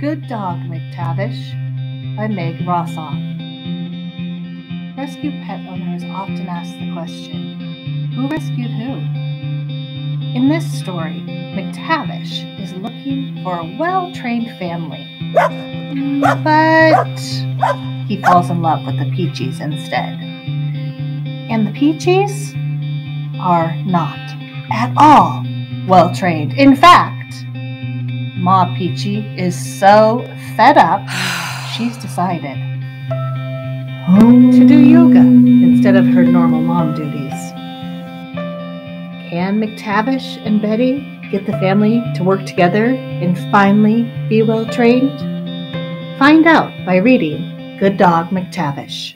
Good Dog McTavish by Meg Rosoff. Rescue pet owners often ask the question who rescued who? In this story, McTavish is looking for a well trained family. But he falls in love with the Peaches instead. And the Peaches are not at all well trained. In fact, Ma Peachey is so fed up, she's decided to do yoga instead of her normal mom duties. Can McTavish and Betty get the family to work together and finally be well trained? Find out by reading Good Dog McTavish.